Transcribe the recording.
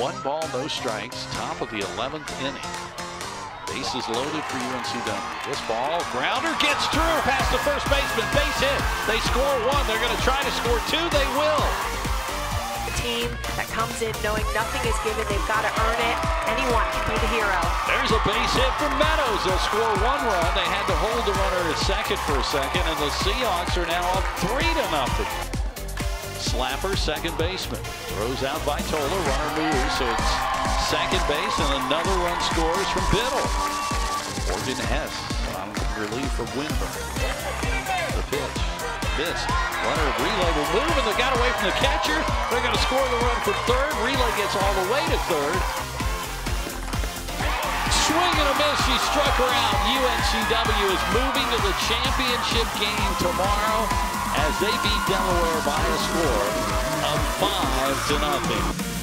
One ball, no strikes, top of the 11th inning. Bases loaded for UNCW. This ball, grounder gets through past the first baseman. Base hit. They score one. They're going to try to score two. They will. A team that comes in knowing nothing is given. They've got to earn it. Anyone can be the hero. There's a base hit from Meadows. They'll score one run. They had to hold the runner at second for a second, and the Seahawks are now up three to nothing. Slapper, second baseman. Throws out by Tola. Runner moves, so it's second base, and another run scores from Biddle. Morgan Hess on relief from Winburn. The pitch. Missed. Runner relay will move, and they got away from the catcher. They're going to score the run for third. Relay gets all the way to third. Swing and a miss. She struck her out. UNCW is moving to the championship game tomorrow as they beat Delaware by a score of five to nothing.